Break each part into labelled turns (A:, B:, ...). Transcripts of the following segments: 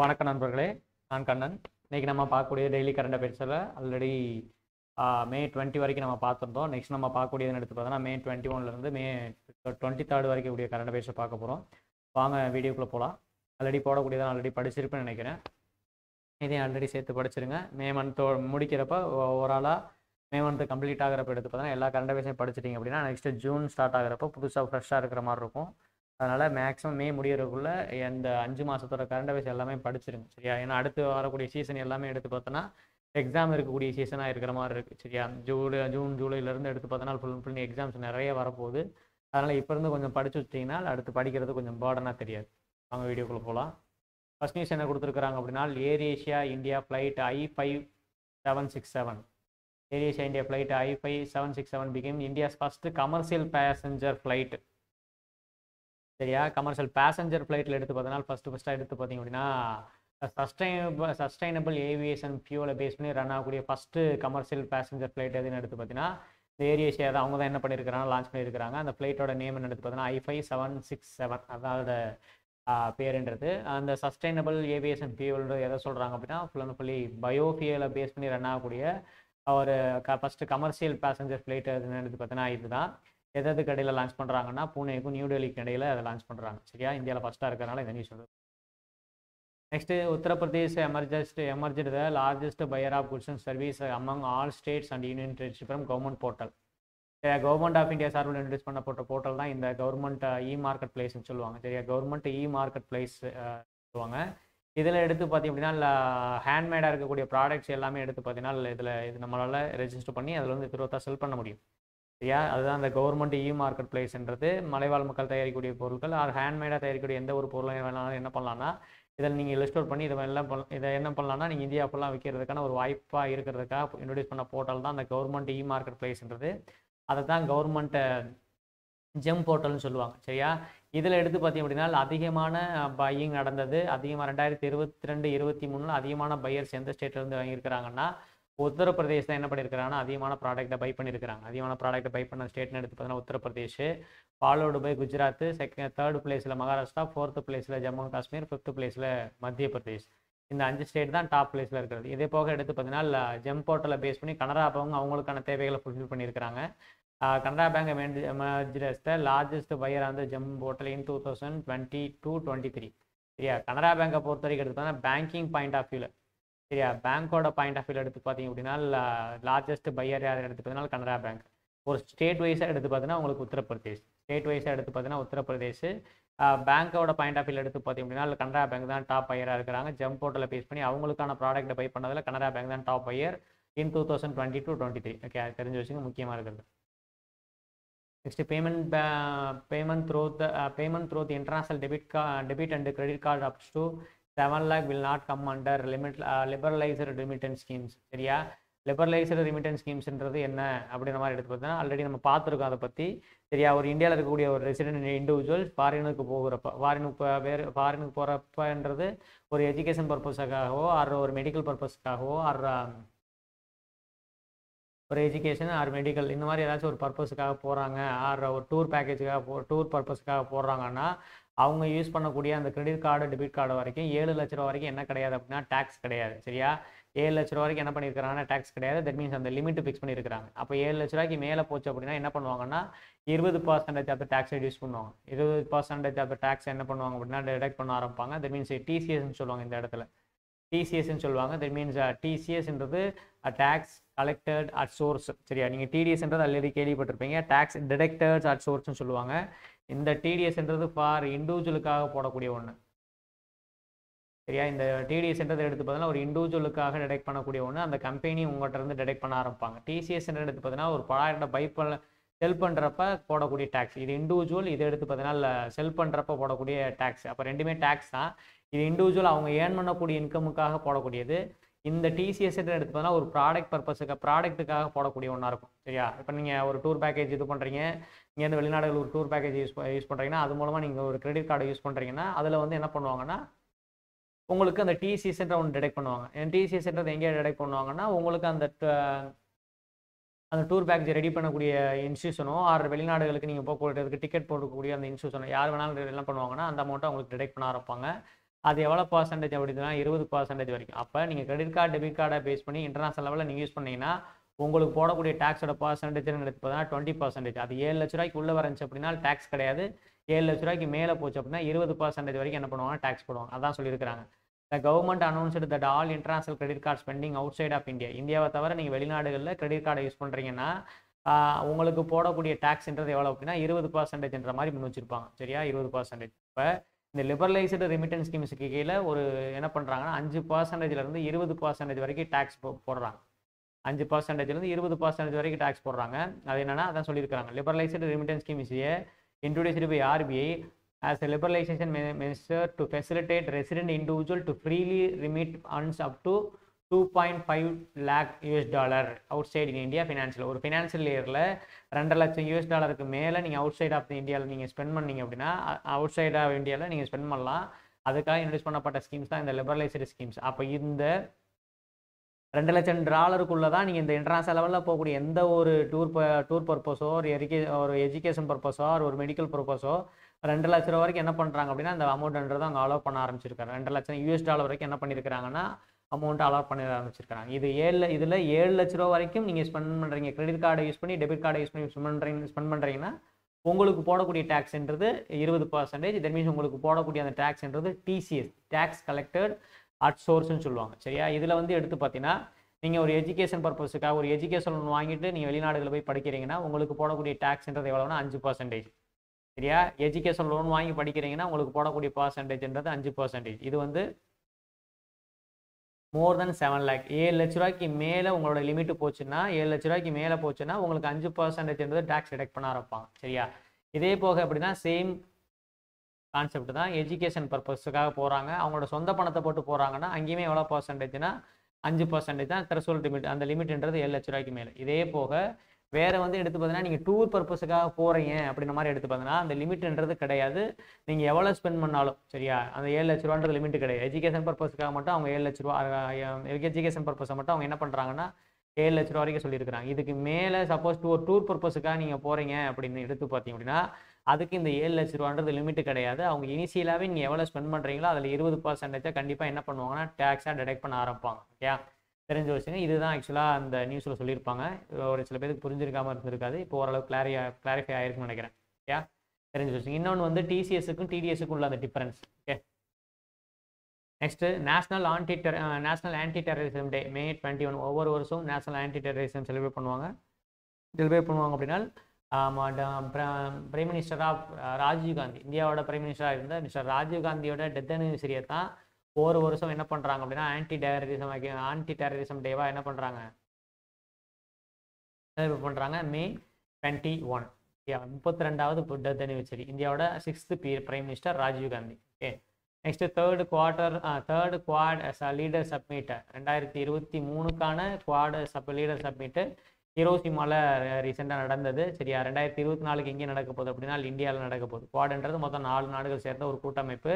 A: வணக்கம் நண்பர்களே. நான் கண்ணன். இன்னைக்கு நம்ம பார்க்கக்கூடிய டெய்லி கரண்ட் அஃபேர்ஸில் ஆல்ரெடி மே டுவெண்ட்டி வரைக்கும் நம்ம பார்த்துருந்தோம். நெக்ஸ்ட் நம்ம பார்க்கக்கூடியதுன்னு எடுத்து பார்த்தோன்னா மே டுவெண்ட்டி ஒன்லேருந்து மே டுவெண்ட்டி தேர்ட் வரைக்கும் கூடிய கரண்ட் அஃபேர்ஸை பார்க்க போகிறோம் வாங்க வீடியோக்குள்ளே போகலாம் ஆல்ரெடி போடக்கூடியதான் ஆல்ரெடி படிச்சிருப்பேன்னு நினைக்கிறேன். இதையும் ஆல்ரெடி சேர்த்து படிச்சிருங்க. மே மந்த்தோ முடிக்கிறப்ப ஓவராலாக மே மந்த் கம்ப்ளீட் ஆகிறப்ப எடுத்து பார்த்தோன்னா எல்லா கரண்ட் அஃபேர்ஸையும் படிச்சிட்டிங்க அப்படின்னா நெக்ஸ்ட்டு ஜூன் ஸ்டார்ட் ஆகிறப்போ புதுசாக ஃப்ரெஷ்ஷாக இருக்கிற மாதிரி இருக்கும். அதனால் மேக்ஸிமம் மே முடியறதுக்குள்ளே இந்த அஞ்சு மாதத்தோட கரண்ட் அஃபேர்ஸ் எல்லாமே படிச்சிருங்க சரியா? ஏன்னா அடுத்து வரக்கூடிய சீசன் எல்லாமே எடுத்து பார்த்தோன்னா எக்ஸாம் இருக்கக்கூடிய சீசனாக இருக்கிற மாதிரி இருக்குது சரியா? ஜூலை ஜூன் ஜூலைலேருந்து எடுத்து பார்த்தோன்னா ஃபுல் ஃபுல் எக்ஸாம்ஸ் நிறைய வரப்போகுது. அதனால் இப்போருந்து கொஞ்சம் படித்து வச்சிங்கன்னா அடுத்து படிக்கிறது கொஞ்சம் பேர்டனாக தெரியாது. அவங்க வீடியோக்குள்ளே போகலாம் ஃபஸ்ட் நியூஸ் என்ன கொடுத்துருக்குறாங்க அப்படின்னா Air Asia India flight I five seven six seven Air Asia India flight I five seven six seven became India's first commercial passenger flight சரியா? கமர்ஷியல் பேசஞ்சர் ஃப்ளைட்டில் எடுத்து பார்த்தோன்னா ஃபஸ்ட்டு ஃபஸ்ட்டாக எடுத்து பார்த்தீங்க அப்படின்னா சஸ்டைனபிள் சஸ்டைனபிள் ஏவியேஷன் ஃபியூலை பேஸ் பண்ணி ரன் ஆகக்கூடிய ஃபஸ்ட்டு கமர்ஷியல் பேசஞ்சர் ஃப்ளைட் எதுன்னு எடுத்து பார்த்தீங்கன்னா இந்த ஏரியேஷியா தான். அவங்க தான் என்ன பண்ணியிருக்கிறாங்க லான்ச் பண்ணியிருக்கிறாங்க அந்த ஃப்ளைட்டோட நேம் என்ன எடுத்து பார்த்தீங்கன்னா I five seven six seven அதோட பேருன்றது. அந்த சஸ்டைனபிள் ஏவியேஷன் ஃபியூல்ன்றது எதை சொல்கிறாங்க அப்படின்னா ஃபுல் அண்ட் ஃபுல்லி பயோஃபியலை பேஸ் பண்ணி ரன் ஆகக்கூடிய ஒரு க ஃபஸ்ட்டு கமர்ஷியல் பேசஞ்சர் ஃப்ளைட் எதுன்னு எடுத்து பார்த்தீங்கன்னா இதுதான். எதாவது கடையில் லான்ச் பண்ணுறாங்கன்னா பூனேக்கும் நியூ டெல்லிக்கு இடையில அதை லான்ச் பண்ணுறாங்க சரியா? இந்தியாவில் ஃபஸ்ட்டாக இருக்கிறனால இந்த நியூஸ் சொல்லுது next Uttar Pradesh emerged emerged the largest buyer of goods and service among all states and union territory from government portal government of India சார்பில் இன்ட்ரடியூஸ் போட்ட போர்ட்டல் தான் இந்த கவர்மெண்ட் இ மார்க்கெட் பிளேஸ்னு சொல்லுவாங்க. சரியா? கவர்மெண்ட் இ மார்க்கெட் பிளேஸ் சொல்லுவாங்க. இதில் எடுத்து பார்த்தீங்க அப்படின்னா ஹேண்ட்மேடாக இருக்கக்கூடிய ப்ராடக்ட்ஸ் எல்லாமே எடுத்து பார்த்தீங்கன்னா இதில் இது நம்மளால் ரெஜிஸ்டர் பண்ணி அதில் வந்து திருவத்தா செல் பண்ண முடியும். சரியா அதுதான் அந்த கவர்மெண்ட் இ மார்க்கெட் பிளேஸ்ன்றது மலைவாழ் மக்கள் தயாரிக்கக்கூடிய பொருட்கள் அது ஹேண்ட்மேடாக தயாரிக்கக்கூடிய எந்த ஒரு பொருளும் வேணாலும் என்ன பண்ணலாம்னா இதில் நீங்கள் லிஸ்டோர் பண்ணி இதை எல்லாம் பண்ண இதை என்ன பண்ணலாம்னா நீங்கள் இந்தியா ஃபுல்லாக விற்கிறதுக்கான ஒரு வாய்ப்பாக இருக்கிறதுக்காக இன்ட்ரடியூஸ் பண்ண போர்ட்டல் தான் அந்த கவர்மெண்ட் இ மார்க்கெட் பிளேஸ்ன்றது அதை தான் கவர்மெண்ட் ஜெம் போர்ட்டல்னு சொல்லுவாங்க சரியா? இதில் எடுத்து பார்த்தீங்க அப்படின்னா அதிகமான பையிங் நடந்தது. அதிகமாக ரெண்டாயிரத்தி இருபத்தி ரெண்டு இருபத்தி மூணில் அதிகமான பையர்ஸ் எந்த ஸ்டேட்லேருந்து வாங்கியிருக்கிறாங்கன்னா உத்தரப்பிரதேஷ் தான் என்ன பண்ணியிருக்கிறாங்கன்னா அதிகமான ப்ராடக்ட்டை பை பண்ணியிருக்கிறாங்க அதிகமான ப்ராடக்ட்டை பை பண்ண ஸ்டேட்னு எடுத்து பார்த்தீங்கன்னா Uttar Pradesh followed by Gujarat second third பிளேஸில் மகாராஷ்டிரா ஃபோர்த்து பிளேஸில் ஜம்மு காஷ்மீர் ஃபிஃப்த் பிளேஸில் மத்திய பிரதேஷ் இந்த அஞ்சு ஸ்டேட் தான் டாப் பிளேஸில் இருக்கிறது. இதே போக எடுத்து பார்த்தீங்கன்னா ஜெம் போர்ட்டலை பேஸ் பண்ணி கனரா பேங்க் அவங்களுக்கான தேவைகளை ஃபுல்ஃபில் பண்ணியிருக்கிறாங்க Canara bank emerges the largest buyer அந்த GeM portal in two thousand twenty two twenty three சரியா? கனரா பேங்கை பொறுத்த வரைக்கும் எடுத்து பேங்கிங் பாயிண்ட் ஆஃப் வியூவில் சரியா பேங்க்கோட பாயிண்ட் ஆஃப் வியூவில் எடுத்து பார்த்தீங்க அப்படின்னா லார்ஜஸ்ட் பையர் யார் எடுத்து பார்த்தீங்கன்னா கனரா பேங்க் ஒரு ஸ்டேட் வைஸாக எடுத்து பார்த்தீங்கன்னா உங்களுக்கு உத்தரப்பிரதேஷ். ஸ்டேட் வைஸாக எடுத்து பார்த்தீங்கன்னா உத்தரப்பிரதேஷ் பேங்க்கோட பாயிண்ட் ஆஃப் வியூவில் எடுத்து பார்த்தீங்க அப்படின்னா கனரா பேங்க் தான் டாப் பையராக இருக்கிறாங்க. ஜெம் போர்ட்டலில் பேஸ் பண்ணி அவங்களுக்கான ப்ராடக்ட்டை பை பண்ணதில் கனரா பேங்க் தான் top buyer in two thousand twenty two twenty three okay அது தெரிஞ்சு வச்சுங்க முக்கியமாக இருக்கிறது. Next payment payment through the payment through the international debit கா debit and credit card ups to seven lakh will not come under limit liberalised remittance schemes சரியா? Liberalised ரிமிட்டன்ஸ் ஸ்கீம்ஸ்ன்றது என்ன அப்படின்ற மாதிரி எடுத்து பார்த்தீங்கன்னா ஆல்ரெடி நம்ம பார்த்துருக்கோம் அதை பற்றி சரியா? ஒரு இந்தியாவில் இருக்கக்கூடிய ஒரு ரெசிடென்ட் இண்டிவிஜுவல் ஃபாரினுக்கு போகிறப்ப ஃபாரினுக்கு வேறு ஃபாரினுக்கு போகிறப்பன்றது ஒரு எஜுகேஷன் பர்பஸுக்காகவோ ஆர் ஒரு மெடிக்கல் பர்பஸ்க்காகவோ ஆர் ஒரு எஜுகேஷன் ஆர் மெடிக்கல் இந்த மாதிரி ஏதாச்சும் ஒரு பர்பஸுக்காக போகிறாங்க ஆர் ஒரு டூர் பேக்கேஜுக்காக போ டூர் பர்பஸ்க்காக போடுறாங்கன்னா அவங்க யூஸ் பண்ணக்கூடிய அந்த கிரெடிட் கார்டு டெபிட் கார்டு வரைக்கும் ஏழு லட்ச ரூபா வரைக்கும் என்ன கிடையாது அப்படின்னா டேக்ஸ் கிடையாது சரியா? ஏழு லட்ச ரூபா வரைக்கும் என்ன பண்ணியிருக்கிறாங்கன்னா டேக்ஸ் கிடையாது. தட் மீன்ஸ் அந்த லிமிட் ஃபிக்ஸ் பண்ணியிருக்காங்க அப்போ ஏழு லட்ச ரூபாய்க்கு மேலே போச்சு அப்படின்னா என்ன பண்ணுவாங்கன்னா இருபது பர்சன்டேஜ் ஆஃப் டேக்ஸ் ரெடியூஸ் பண்ணுவாங்க. இருபது பர்சன்டேஜ் ஆஃப் டேக்ஸ் என்ன பண்ணுவாங்க அப்படின்னா டிடெக்ட் பண்ண ஆரம்பிப்பாங்க. தட் மீன்ஸ் டிசிஎஸ்ன்னு சொல்லுவாங்க இந்த இடத்துல. டிசிஎஸ்ன்னு சொல்லுவாங்க. தட் மீன்ஸ் டிசிஎஸ்ன்றது டேக்ஸ் கலெக்டட் அட் சோர்ஸ் சரியா? நீங்கள் டிடிஎஸ்ன்றது ஆல்ரெடி கேள்விப்பட்டிருப்பீங்க. டேக்ஸ் டிடெக்டர்ஸ் அட் சோர்ஸ்னு சொல்லுவாங்க. இந்த டிடிஎஸ்ன்றது ஃபார் இண்டிவிஜுவலுக்காக போடக்கூடிய ஒன்று சரியா? இந்த டிடிஎஸ்ன்றது எடுத்து பார்த்தீங்கன்னா ஒரு இண்டிவிஜுவலுக்காக டிடெக்ட் பண்ணக்கூடிய ஒன்று அந்த கம்பெனி உங்கள்கிட்ட இருந்து டிடெக்ட் பண்ண ஆரம்பிப்பாங்க. டிசிஎஸ்ன்றது எடுத்து பார்த்தீங்கன்னா ஒரு ப்ராடக்ட்டை பை பண்ண செல் பண்ணுறப்ப போடக்கூடிய டேக்ஸ் இது இண்டிவிஜுவல் இதை எடுத்து பார்த்தீங்கன்னா செல் பண்ணுறப்ப போடக்கூடிய டேக்ஸ் அப்போ ரெண்டுமே டேக்ஸ் தான். இது இண்டிவிஜுவல் அவங்க ஏர்ன் பண்ணக்கூடிய இன்கமுக்காக போடக்கூடியது. இந்த டிசிஎஸ் எடுத்து பார்த்தீங்கன்னா ஒரு ப்ராடக்ட் பர்பஸுக்கு ப்ராடக்ட்டுக்காக போடக்கூடிய ஒன்றா இருக்கும். சரியா? இப்போ நீங்கள் ஒரு டூர் பேக்கேஜ் இது பண்ணுறீங்க இங்கேருந்து வெளிநாடுகள் ஒரு டூர் பேக்கேஜ் யூஸ் யூஸ் பண்ணுறீங்கன்னா அது மூலமாக நீங்கள் ஒரு கிரெடிட் கார்டு யூஸ் பண்ணுறீங்கன்னா அதில் வந்து என்ன பண்ணுவாங்கன்னா உங்களுக்கு அந்த டிசிஎஸ்ன்ற ஒன்று டிடெக்ட் பண்ணுவாங்க. டிசிஎஸ்ன்றது எங்கே டிடெக்ட் பண்ணுவாங்கன்னா உங்களுக்கு அந்த அந்த டூர் பேக்கேஜ் ரெடி பண்ணக்கூடிய இன்ஸ்டியூஷனோ ஆர் வெளிநாடுகளுக்கு நீங்கள் போக்குவரத்துக்கு டிக்கெட் போடக்கூடிய அந்த இன்ஸ்டியூஷனோ யார் வேணாலும் என்ன பண்ணுவாங்கன்னா அந்த அமௌண்ட்டை அவங்களுக்கு டிடெக்ட் பண்ண ஆரம்பிப்பாங்க. அது எவ்வளோ பர்சன்டேஜ் அப்படின்னா இருபது பர்சன்டேஜ் வரைக்கும். அப்போ நீங்கள் கிரெடிட் கார்டு டெபிட் கார்டை பேஸ் பண்ணி இன்டர்நேஷனல் லெவலில் நீங்கள் யூஸ் பண்ணீங்கன்னா உங்களுக்கு போடக்கூடிய டேக்ஸோட பர்சன்டேஜ்னு எடுத்து பார்த்தா டுவெண்ட்டி பர்சன்டேஜ் அது ஏழு லட்ச ரூபாய்க்கு உள்ளே வரந்துச்சு அப்படின்னா டேக்ஸ் கிடையாது. ஏழு லட்ச ரூபாய்க்கு மேலே போச்சு அப்படின்னா இருபது பர்சன்டேஜ் வரைக்கும் என்ன பண்ணுவாங்க? டேக்ஸ் போடுவாங்க. அதான் சொல்லியிருக்காங்க the government announced that all international credit card spending outside of India இந்தியாவை தவிர நீங்கள் வெளிநாடுகளில் கிரெடிட் கார்டை யூஸ் பண்ணுறீங்கன்னா உங்களுக்கு போடக்கூடிய டேக்ஸ்ன்றது எவ்வளோ அப்படின்னா இருபது பர்சன்டேஜ்ன்ற மாதிரி முன் வச்சிருப்பாங்க. சரியா? இருபது பர்சன்டேஜ் இப்போ இந்த லிபரலைஸ்டு ரிமிட்டன்ஸ் ஸ்கீம்ஸுக்கு கீழே ஒரு என்ன பண்ணுறாங்கன்னா அஞ்சு பர்சன்டேஜ்லேருந்து இருபது பர்சன்டேஜ் வரைக்கும் டேக்ஸ் போடுறாங்க. அஞ்சு பர்சன்டேஜ்லேருந்து இருபது பர்சன்டேஜ் வரைக்கும் டேக்ஸ் போடுறாங்க. அது என்னென்னா அதான் சொல்லியிருக்காங்க liberalised remittance scheme is introduced by RBI as as மெ minister to facilitate resident individual to freely remit அன்ஸ் up to two point five lakh US dollar outside in India financial ஒரு financial இயரில் ரெண்டு லட்சம் யூஎஸ் டாலருக்கு மேலே நீங்கள் out side of இந்தியாவில் நீங்கள் ஸ்பெண்ட் பண்ணீங்க அப்படின்னா அவுட் சைட் ஆஃப் இந்தியாவில் நீங்கள் ஸ்பெண்ட் பண்ணலாம். அதுக்காக இன்ட்ரடியூஸ் பண்ணப்பட்ட ஸ்கீம்ஸ் தான் இந்த லிபரலைசடு ஸ்கீம்ஸ் அப்போ இந்த ரெண்டு லட்சம் டாலருக்குள்ளே தான் நீங்கள் இந்த இன்டர்நேஷனல் லெவலில் போகக்கூடிய எந்த ஒரு டூர் டூர் பர்பஸோ ஒரு எரிகே ஒரு எஜுகேஷன் பர்பஸோ ஒரு மெடிக்கல் பர்பஸோ ரெண்டு லட்ச ரூபா வரைக்கும் என்ன பண்ணுறாங்க அப்படின்னா அந்த அமௌண்ட்ன்றதை அவங்க அலோவ் பண்ண ஆரம்பிச்சிருக்காங்க. ரெண்டு லட்சம் யூஎஸ் டாலர் வரைக்கும் என்ன பண்ணியிருக்காங்கன்னா அமௌண்ட்டை அலாட் பண்ண ஆரம்பிச்சிருக்காங்க இது ஏழு இதில் ஏழு லட்ச ரூபா வரைக்கும் நீங்கள் ஸ்பெண்ட் பண்ணுறீங்க கிரெடிட் கார்டை யூஸ் பண்ணி டெபிட் கார்டை யூஸ் பண்ணி ஸ்பெண்ட் பண்ணுறீங்க ஸ்பெண்ட் பண்ணுறீங்கன்னா உங்களுக்கு போடக்கூடிய டேக்ஸ்ன்றது இருபது பர்சன்டேஜ் தென் மீன்ஸ் உங்களுக்கு போடக்கூடிய அந்த டேக்ஸ்ன்றது டிசிஎஸ் டேக்ஸ் கலெக்டட் அட் சோர்ஸ்னு சொல்லுவாங்க. சரியா? இதில் வந்து எடுத்து பார்த்தீங்கன்னா நீங்கள் ஒரு எஜுகேஷன் பர்பஸுக்காக ஒரு எஜுகேஷன் லோன் வாங்கிட்டு நீங்கள் வெளிநாடுகளில் போய் படிக்கிறீங்கன்னா உங்களுக்கு போடக்கூடிய டேக்ஸ்ன்றது எவ்வளோனா அஞ்சு பர்சன்டேஜ் சரியா? எஜுகேஷன் லோன் வாங்கி படிக்கிறீங்கன்னா உங்களுக்கு போடக்கூடிய பர்சன்டேஜ்ன்றது அஞ்சு பர்சன்டேஜ் இது வந்து மோர் தென் செவன் லேக் ஏழு லட்ச ரூபாய்க்கு மேலே உங்களோட லிமிட் போச்சுன்னா ஏழு லட்ச ரூபாய்க்கு மேலே போச்சுன்னா உங்களுக்கு அஞ்சு பர்சன்டேஜ்ன்றது டேக்ஸ் டிடெக்ட் பண்ண ஆரம்பிப்பாங்க. சரியா? இதே போக அப்படின்னா சேம் கான்செப்ட் தான் எஜுகேஷன் பர்பஸுக்காக போகிறாங்க அவங்களோட சொந்த பணத்தை போட்டு போகிறாங்கன்னா அங்கேயுமே எவ்வளோ பர்சன்டேஜ்னா அஞ்சு பர்சன்டேஜ் தான் த்ரெஷோல்ட் லிமிட் அந்த லிமிட்ன்றது ஏழு லட்ச ரூபாய்க்கு மேலே. இதே போக வேற வந்து எடுத்து பார்த்தீங்கன்னா நீங்கள் டூர் பர்பஸுக்காக போகிறீங்க அப்படின்ற மாதிரி எடுத்து பார்த்தீங்கன்னா அந்த லிமிட்ன்றது கிடையாது. நீங்கள் எவ்வளோ ஸ்பெண்ட் பண்ணாலும் சரியா? அந்த ஏழு லட்ச ரூபான்றது லிமிட் கிடையாது. எஜுகேஷன் பர்பஸுக்காக மட்டும் அவங்க ஏழு லட்ச ரூபா எஜுகேஷன் பர்பஸை மட்டும் அவங்க என்ன பண்ணுறாங்கன்னா ஏழு லட்ச ரூபா வரைக்கும் சொல்லியிருக்கிறாங்க. இதுக்கு மேலே சப்போஸ் டூ டூர் பர்பஸுக்காக நீங்கள் போகிறீங்க அப்படின்னு எடுத்து பார்த்தீங்க அப்படின்னா அதுக்கு இந்த ஏழு லட்ச ரூபான்றது லிமிட் கிடையாது. அவங்க இனிஷியலாகவே நீங்கள் எவ்வளோ ஸ்பெண்ட் பண்ணுறீங்களோ அதில் இருபது பர்சன்டேஜாக கண்டிப்பாக என்ன பண்ணுவாங்கன்னா டேக்ஸாக டிடெக்ட் பண்ண ஆரம்பிப்பாங்க ஓகே தெரிஞ்ச வச்சுங்க இதுதான் ஆக்சுவலாக அந்த நியூஸில் சொல்லியிருப்பாங்க. ஒரு சில பேருக்கு புரிஞ்சிருக்காம இருந்திருக்காது. இப்போ ஓரளவு கிளாரியா கிளாரிஃபை ஆயிருக்குன்னு நினைக்கிறேன். ஓகே தெரிஞ்சு வச்சுங்க இன்னொன்று வந்து டிசிஎஸ்க்கும் டிடிஎஸ்க்கும் உள்ள அந்த difference okay next national anti டெர national anti terrorism day May twenty one ஒவ்வொரு வருஷம் நேஷனல் ஆன்டி டெரரிசம் செலிப்ரேட் பண்ணுவாங்க செலிப்ரேட் பண்ணுவாங்க அப்படின்னா prime minister of Rajiv Gandhi இந்தியாவோட பிரைம் மினிஸ்டராக இருந்த மிஸ்டர் ராஜீவ் காந்தியோட டெத் அனிவர்சரியை தான் ஒரு வருஷம் என்ன பண்ணுறாங்க அப்படின்னா ஆன்டி டெரரிசம் ஆன்டி டெரரிசம் டேவாக என்ன பண்ணுறாங்க செலிப்ரேட் பண்ணுறாங்க மே டுவெண்ட்டி ஒன் முப்பத்தி ரெண்டாவது டெத் அனிவர்சரி இந்தியாவோட sixth B prime minister Rajiv Gandhi. Okay next third quarter third quad leader submit ரெண்டாயிரத்தி இருபத்தி மூணுக்கான குவாட் சப் லீடர் சப்மிட்டு ஹிரோசிமாவில் ரீசெண்டாக நடந்தது. சரியா ரெண்டாயிரத்தி இருபத்தி நாலுக்கு எங்கே நடக்க போகுது அப்படின்னா இந்தியாவில் நடக்க போகுது. குவாடுன்றது மொத்தம் நாலு நாடுகள் சேர்ந்த ஒரு கூட்டமைப்பு.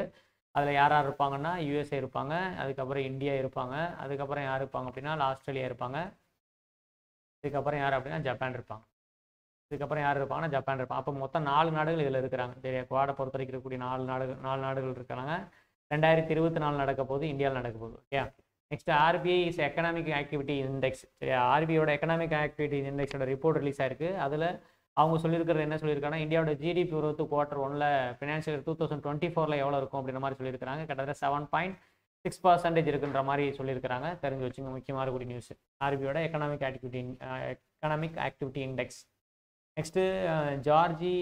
A: அதில் யார் யார் இருப்பாங்கன்னா யூஎஸ்ஏ இருப்பாங்க அதுக்கப்புறம் இந்தியா இருப்பாங்க அதுக்கப்புறம் யார் இருப்பாங்க அப்படின்னா ஆஸ்திரேலியா இருப்பாங்க. இதுக்கப்புறம் யார் அப்படின்னா ஜப்பான் இருப்பாங்க. இதுக்கப்புறம் யார் இருப்பாங்கன்னா ஜப்பான் இருப்பாங்க. அப்போ மொத்தம் நாலு நாடுகள் இதில் இருக்கிறாங்க. சரியா குவாடை பொறுத்த வரைக்கும் இருக்கக்கூடிய நாலு நாடுகள் நாலு நாடுகள் இருக்கிறாங்க. ரெண்டாயிரத்தி இருபத்தி நாலு நடக்க போகுது இந்தியாவில் நடக்க போகுது okay next RBI is economic activity index சரியா ஆர்பிஐயோட எக்கனாமிக் ஆக்டிவிட்டி இண்டெக்ஸோட ரிப்போர்ட் ரிலீஸ் ஆயிருக்கு. அதில் அவங்க சொல்லியிருக்கிறது என்ன சொல்லியிருக்காங்கன்னா இந்தியாவோட ஜிடிபி உருவத்து குவார்டர் ஒன்ல ஃபினான்ஷியல் டூ தௌசண்ட் டுவெண்ட்டி ஃபோரில் எவ்வளோ இருக்கும்? அப்படின்ற மாதிரி சொல்லியிருக்காங்க கிட்டத்தட்ட செவன் பாயிண்ட் சிக்ஸ் பர்சன்டேஜ் இருக்குன்ற மாதிரி சொல்லியிருக்காங்க தெரிஞ்சு வச்சுங்க முக்கியமாக இருக்கக்கூடிய news ஆர்பியோட economic activity economic activity index next Georgi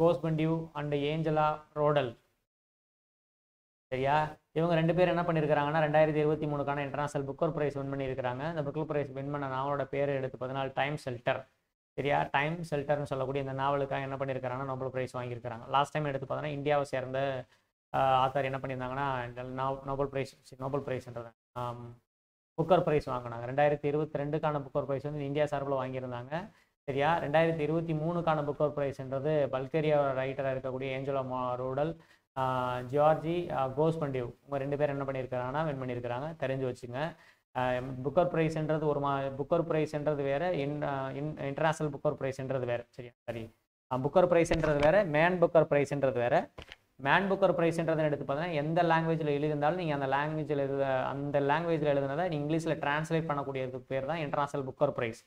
A: Gospodinov and Angela Rodel. சரியா? இவங்க ரெண்டு பேரும் என்ன பண்ணியிருக்காங்கன்னா ரெண்டாயிரத்தி இருபத்தி மூணுக்கான இன்டர்நேஷனல் புக்கர் ப்ரைஸ் வின் பண்ணியிருக்காங்க அந்த புக்கர் ப்ரைஸ் வின் பண்ண நாவலோட பேர் எடுத்து பதினாலு டைம் ஷெல்டர் சரியா? டைம் செல்டர்னு சொல்லக்கூடிய இந்த நாவலுக்காக என்ன பண்ணியிருக்காங்கன்னா நோபல் ப்ரைஸ் வாங்கியிருக்காங்க லாஸ்ட் டைம் எடுத்து பார்த்தோன்னா இந்தியாவை சேர்ந்த ஆத்தர் என்ன பண்ணியிருந்தாங்கன்னா நோபல் ப்ரைஸ் நோபல் ப்ரைஸ்ன்றது புக்கர் ப்ரைஸ் வாங்கினாங்க. ரெண்டாயிரத்தி இருபத்தி ரெண்டுக்கான புக்கர் ப்ரைஸ் வந்து இந்தியா சார்பில் வாங்கியிருந்தாங்க. சரியா? ரெண்டாயிரத்தி இருபத்தி மூணுக்கான புக்கர் ப்ரைஸ்ன்றது பல்கேரியா ரைட்டராக இருக்கக்கூடிய ஏஞ்சலோ மா ரோடல் கோஸ் பண்டிவ் இவங்க ரெண்டு பேரும் என்ன பண்ணியிருக்கிறாங்கன்னா வின் பண்ணியிருக்கிறாங்க. தெரிஞ்சு வச்சுங்க. புக்கர் ப்ரைஸ்ன்றது ஒரு மா புக்கர் ப்ரைஸ்ன்றது வேறு இன் இன்டர்நேஷ்னல் புக்கர் ப்ரைஸ்ன்றது வேறு. சரியா? சரி. புக்கர் ப்ரைஸ்ன்றது வேறு மேன் புக்கர் ப்ரைஸ்ன்றது வேறு. மேன் புக்கர் ப்ரைஸ்ன்றதை எடுத்து பார்த்தீங்கன்னா எந்த லாங்குவேஜில் எழுதியிருந்தாலும் நீங்கள் அந்த லாங்குவேஜில் எழுத அந்த லாங்குவேஜில் எழுதுனதை இங்கிலீஷில் டிரான்ஸ்லேட் பண்ணக்கூடியதுக்கு பேர் தான் international Booker prize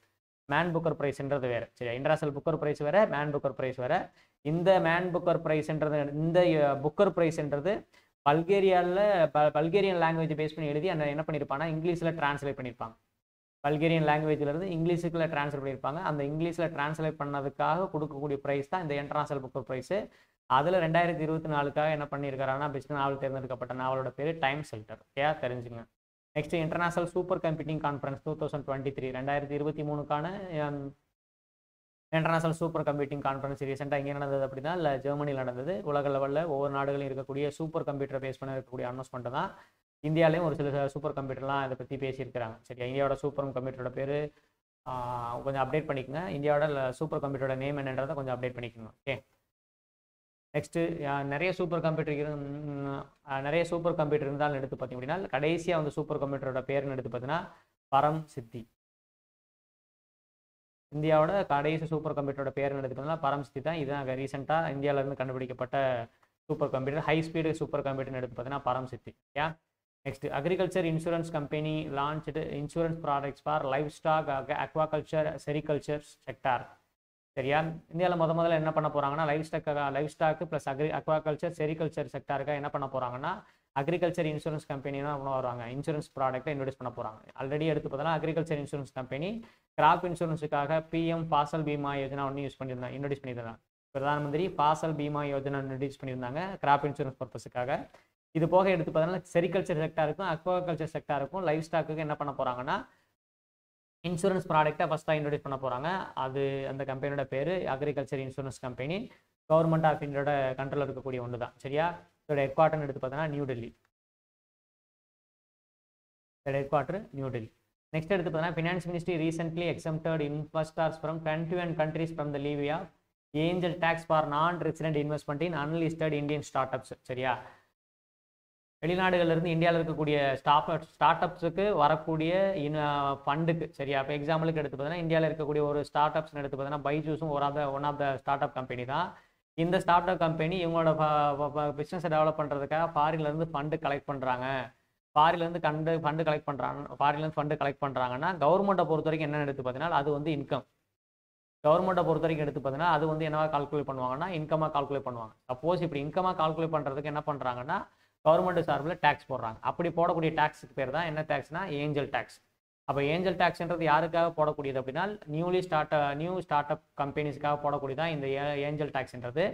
A: man Booker ப்ரைஸ்ன்றது வேறு. சரி இன்டர்நேஷ்னல் புக்கர் ப்ரைஸ் வேறு மேன் புக்கர் ப்ரைஸ் வேறு. இந்த மேன் புக்கர் ப்ரைஸ்ன்றது இந்த புக்கர் ப்ரைஸ்ன்றது பல்கேரியாவில் ப பல்கேரியன் லாங்குவேஜ் பேஸ் பண்ணி எழுதி அந்த என்ன பண்ணியிருப்பாங்கன்னா இங்கிலீஷில் டிரான்ஸ்லேட் பண்ணியிருப்பாங்க பல்கேரியன் லாங்குவேஜ்லேருந்து இங்கிலீஷுக்குள்ள ட்ரான்ஸ்லேட் பண்ணியிருப்பாங்க அந்த இங்கிலீஷில் ட்ரான்ஸ்லேட் பண்ணதுக்காக கொடுக்கக்கூடிய ப்ரைஸ் தான் இந்த இன்டர்நேஷனல் புக்கர் ப்ரைஸு அதில் ரெண்டாயிரத்தி இருபத்தி நாலுக்காக என்ன பண்ணியிருக்காருன்னா பெஸ்ட் நாவல் தேர்ந்தெடுக்கப்பட்ட நாவலோட பேர் டைம் செல்டர் ஓகே தெரிஞ்சுங்க. Next international super computing conference two thousand twenty three ரெண்டாயிரத்தி இருபத்தி மூணுக்கான இன்டர்நேஷனல் சூப்பர் கம்ப்யூட்டிங் கான்ஃபரன்ஸ் ரீசெண்டாக இங்கே நடந்தது அப்படின்னா இல்லை ஜெர்மனியில் நடந்தது? உலக லெவலில் ஒவ்வொரு நாடுகளும் இருக்கக்கூடிய சூப்பர் கம்ப்யூட்டரை பேஸ் பண்ண இருக்கக்கூடிய அனௌன்ஸ்மெண்ட் தான். இந்தியாவிலையும் ஒரு சில சூப்பர் கம்ப்யூட்டர்லாம் இதை பற்றி பேசியிருக்கிறாங்க. சரியா? இந்தியாவோட சூப்பர் கம்ப்யூட்டரோட பேர் கொஞ்சம் அப்டேட் பண்ணிக்கோங்க. இந்தியாவோட சூப்பர் கம்ப்யூட்டரோட நேம் என்னன்றதை கொஞ்சம் அப்டேட் பண்ணிக்கோங்க. ஓகே நெக்ஸ்ட்டு நிறைய சூப்பர் கம்ப்யூட்டர் இரு நிறைய சூப்பர் கம்ப்யூட்டர் இருந்தாலும் எடுத்து பார்த்தீங்க அப்படின்னா கடைசியாக வந்து சூப்பர் கம்ப்யூட்டரோட பேர்னு எடுத்து பார்த்தீங்கன்னா பரம் சித்தி. இந்தியாவோட கடைசி சூப்பர் கம்ப்யூட்டரோட பேர்னு எடுத்துக்கணும்னா பார்த்தீங்கன்னா தான். இதுதான் ரீசெண்டாக இந்தியாவிலேருந்து கண்டுபிடிக்கப்பட்ட super computer high speed super கம்ப்யூட்டர்னு எடுத்து பார்த்தீங்கன்னா பரம்சித்தி யா okay next agriculture insurance company launched insurance products for life stock aquaculture sericulture sector சரியா? இந்தியாவில் முத முதல்ல என்ன பண்ண போகிறாங்கன்னா life stock life stock plus agri aquaculture sericulture செக்டாருக்காக என்ன பண்ண போகிறாங்கன்னா அக்ரிகல்ச்சர் இன்சூரன்ஸ் கம்பெனி தான் வருவாங்க. இன்சூரன்ஸ் ப்ராடக்ட்டை இன்ட்ரடியூஸ் பண்ண போகிறாங்க ஆல்ரெடி எடுத்து பார்த்தோன்னா அக்ரிகல்ச்சர் இன்சூரன்ஸ் கம்பெனி கிராப் இன்சூரன்ஸுக்காக பிஎம் ஃபாசல் பீமா யோஜனா ஒன்று யூஸ் பண்ணியிருந்தாங்க இன்ட்ரடியூஸ் பண்ணியிருந்தாங்க. பிரதான் மந்திரி ஃபாசல் பீமா யோஜனா இன்ட்ரடியூஸ் பண்ணியிருந்தாங்க கிராப் இன்சூரன்ஸ் பர்பஸுக்காக இது போக எடுத்து பார்த்தோம்னா செரிகல்ச்சர் செக்டாருக்கும் அக்வாகல்ச்சர் செக்டாருக்கும் லைஃப் ஸ்டாக்குக்கு என்ன பண்ண போகிறாங்கன்னா இன்சூரன்ஸ் ப்ராடக்ட்டை ஃபஸ்ட்டாக இன்ட்ரடியூஸ் பண்ண போகிறாங்க அது அந்த கம்பெனியோட பேர் agriculture insurance company government of இந்தியோட கண்ட்ரோலில் இருக்கக்கூடிய ஒன்று தான் சரியா? இதோட ஹெட் குவார்ட்டர்னு எடுத்து பார்த்தோன்னா நியூ டெல்லி இதோட head quarter new Delhi next எடுத்து பார்த்தோன்னா finance ministry recently exempted investors from twenty one countries from the levy of angel tax for non resident investment in unlisted Indian start ups சரியா? வெளிநாடுகள்லேருந்து இந்தியாவில் இருக்கக்கூடிய stop start அப்ஸுக்கு வரக்கூடிய இன் ஃபண்டுக்கு சரியா? இப்போ எக்ஸாம்பிளுக்கு எடுத்து பார்த்தீங்கன்னா இந்தியாவில் இருக்கக்கூடிய ஒரு ஸ்டார்ட் அப்ஸ்னு எடுத்து பார்த்தீங்கன்னா பைஜூஸும் ஒரு of the one of the start up company தான். இந்த ஸ்டார்ட் அப் கம்பெனி இவங்களோட பிஸ்னஸை டெவலப் பண்ணுறதுக்காக ஃபாரின்லேருந்து ஃபண்டு கலெக்ட் பண்ணுறாங்க ஃபாரின்லேருந்து கண்டு ஃபண்டு கலெக்ட் பண்ணுறாங்க ஃபாரின்லேருந்து ஃபண்டு கலெக்ட் பண்ணுறாங்கன்னா கவர்மெண்ட்டை பொறுத்த வரைக்கும் என்ன எடுத்து பார்த்தீங்கன்னா அது வந்து இன்கம் கவர்மெண்ட்டை பொறுத்த வரைக்கும் எடுத்து பார்த்தீங்கன்னா அது வந்து என்னவா கால்குலேட் பண்ணுவாங்கன்னா இன்கமாக கால்குலேட் பண்ணுவாங்க. சப்போஸ் இப்படி இன்கமாக கால்குலேட் பண்ணுறதுக்கு என்ன பண்ணுறாங்கன்னா கவர்மெண்ட் சார்பில் டேக்ஸ் போடுறாங்க. அப்படி போடக்கூடிய டேக்ஸுக்கு பேர் தான் என்ன டேக்ஸ்னா ஏஞ்சல் டேக்ஸ் அப்போ ஏஞ்சல் டேக்ஸ்ன்றது யாருக்காக போடக்கூடியது அப்படின்னா newly start new start up கம்பெனிஸ்க்காக போடக்கூடியதான் இந்த ஏஞ்சல் டேக்ஸ்ன்றது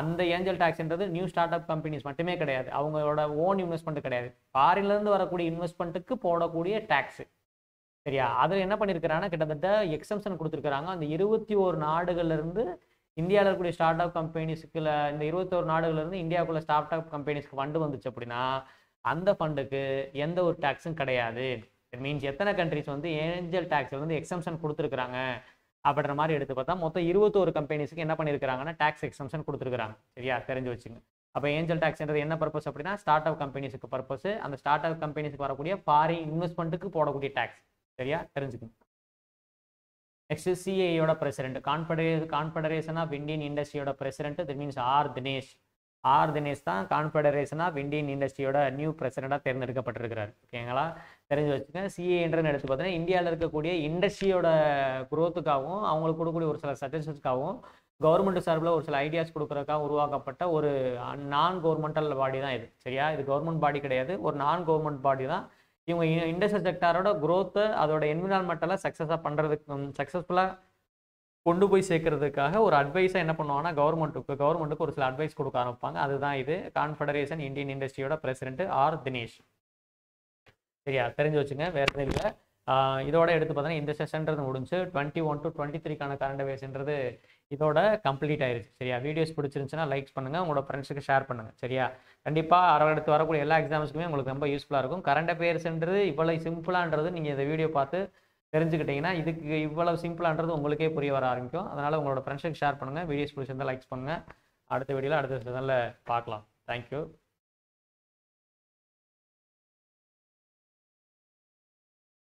A: அந்த ஏஞ்சல் டாக்ஸ்ன்றது நியூ ஸ்டார்ட் அப் கம்பெனிஸ் மட்டுமே கிடையாது. அவங்களோட ஓன் இன்வெஸ்ட்மெண்ட் கிடையாது. ஃபாரின்லேருந்து வரக்கூடிய இன்வெஸ்ட்மெண்ட்டுக்கு போடக்கூடிய டேக்ஸு. சரியா? அதில் என்ன பண்ணியிருக்கிறாங்கன்னா கிட்டத்தட்ட எக்ஸம்ஷன் கொடுத்துருக்குறாங்க. அந்த இருபத்தி ஒரு நாடுகள்லேருந்து இந்தியாவில் இருக்கக்கூடிய ஸ்டார்ட் அப் கம்பெனிஸ்க்குள்ள இந்த இருபத்தோரு நாடுகள்லேருந்து இந்தியாவுக்குள்ள ஸ்டார்ட் அப் கம்பெனிஸ்க்கு ஃபண்டு வந்துச்சு அப்படின்னா அந்த ஃபண்டுக்கு எந்த ஒரு டேக்ஸும் கிடையாது. இட் மீன்ஸ் எத்தனை கண்ட்ரிஸ் வந்து ஏஞ்சல் டேக்ஸ் வந்து எக்ஸம்ஷன் கொடுத்துருக்குறாங்க? அப்படின்ற மாதிரி எடுத்து பார்த்தா மொத்தம் இருபத்தோரு கம்பெனிஸுக்கு என்ன பண்ணியிருக்காங்கன்னா டேக்ஸ் எக்ஸம்ஷன் கொடுத்துருக்காங்க சரியா? தெரிஞ்சு வச்சுங்க. அப்போ ஏஞ்சல் டேக்ஸ்ன்றது என்ன பர்பஸ் அப்படின்னா ஸ்டார்ட் அப் கம்பெனிஸுக்கு பர்பஸ் அந்த ஸ்டார்ட் அப் கம்பெனிஸுக்கு வரக்கூடிய ஃபாரின் இன்வெஸ்ட்மெண்ட்டுக்கு போடக்கூடிய டேக்ஸ் சரியா? தெரிஞ்சுக்கணும் நெக்ஸ்ட் சிஏயோட பிரசிடென்ட் கான்ஃபெடரே confederation of Indian இண்டஸ்ட்ரியோட president that means R Dinesh R Dinesh தான் கான்ஃபெடரேஷன் ஆஃப் இந்தியன் இண்டஸ்ட்ரியோட நியூ பிரசிடெண்டாக தேர்ந்தெடுக்கப்பட்டிருக்கிறார். ஓகேங்களா? தெரிஞ்சு வச்சுக்கோங்க. சிஏன்றன்னு எடுத்து பார்த்தீங்கன்னா இந்தியாவில் இருக்கக்கூடிய இண்டஸ்ட்ரியோட குரோத்துக்காகவும் அவங்களுக்கு கொடுக்கக்கூடிய ஒரு சில சஜஷன்ஸ்க்காகவும் கவர்மெண்ட் சார்பில் ஒரு சில ஐடியாஸ் கொடுக்குறதுக்காக உருவாக்கப்பட்ட ஒரு நான் கவர்மெண்டல் பாடி தான் இது. சரியா? இது கவர்மெண்ட் பாடி கிடையாது. ஒரு நான் கவர்மெண்ட் பாடி தான். இவங்க இண்டஸ்ட்ரியல் செக்டாரோட குரோத்தை அதோட என்விரான்மெண்டலாக சக்ஸஸாக பண்ணுறதுக்கு சக்ஸஸ்ஃபுல்லாக கொண்டு போய் சேர்க்கறதுக்காக ஒரு அட்வைஸாக என்ன பண்ணுவாங்கன்னா கவர்மெண்ட்டுக்கு கவர்மெண்ட்டுக்கு ஒரு சில அட்வைஸ் கொடுக்க ஆரம்பிப்பாங்க. அதுதான் இது. கான்ஃபெடரேஷன் இந்தியன் இண்டஸ்ட்ரியோட பிரசிடென்ட் ஆர் தினேஷ். சரியா? தெரிஞ்சு வச்சுங்க. வேறு எதுவும் இல்லை. இதோட எடுத்து பார்த்தோன்னா இந்த செஷன்றது முடிஞ்சு டுவெண்ட்டி ஒன் டு டுவெண்ட்டி த்ரீக்கான கரண்ட் அவேர்ஸ்ன்றது இதோட கம்ப்ளீட் ஆயிருச்சு. சரியா? வீடியோஸ் பிடிச்சிருந்துச்சுன்னா லைக்ஸ் பண்ணுங்கள் உங்களோட ஃப்ரெண்ட்ஸுக்கு ஷேர் பண்ணுங்கள் சரியா? கண்டிப்பாக அரவடுத்து வரக்கூடிய எல்லா எக்ஸாம்ஸ்க்குமே உங்களுக்கு ரொம்ப யூஸ்ஃபுல்லாக இருக்கும். கரண்ட் அஃபேர்ஸ்ன்றது இவ்வளோ சிம்பிளான்றது நீங்கள் இந்த வீடியோ பார்த்து தெரிஞ்சுக்கிட்டீங்கன்னா இதுக்கு இவ்வளவு சிம்பிளான்றது உங்களுக்கே புரிய வர ஆரம்பிக்கும். அதனால் உங்களோட ஃப்ரெண்ட்ஸுக்கு ஷேர் பண்ணுங்கள் வீடியோஸ் பிடிச்சிருந்தால் லைக்ஸ் பண்ணுங்கள் அடுத்த வீடியோவில் அடுத்த செஷனில் பார்க்கலாம். தேங்க்யூ